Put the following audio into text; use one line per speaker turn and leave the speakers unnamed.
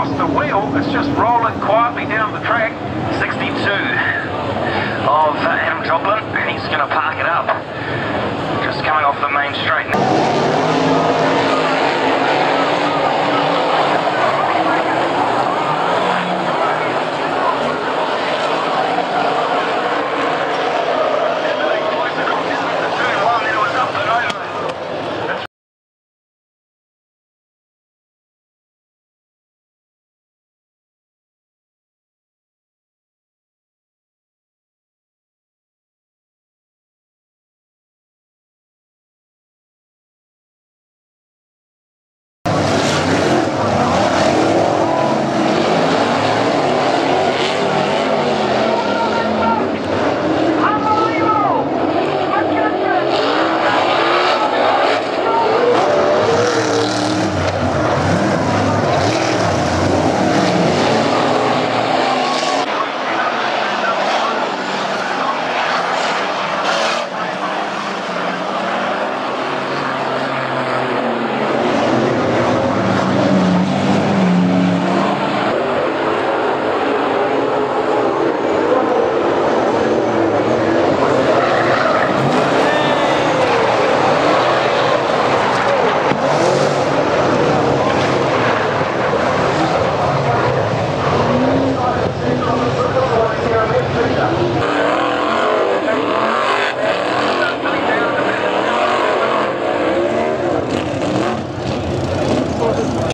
lost the wheel. It's just rolling quietly down the track.
62 of Adam Joplin. He's going to pass.